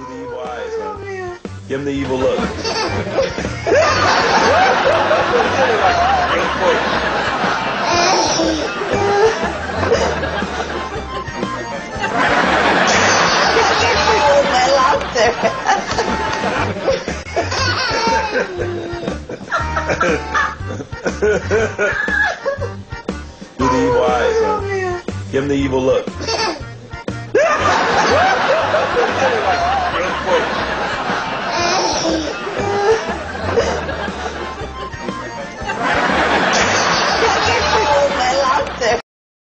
Oh, Do the evil eyes, man. Oh, Give him the evil look. Do the evil eyes, man. Give him the evil look.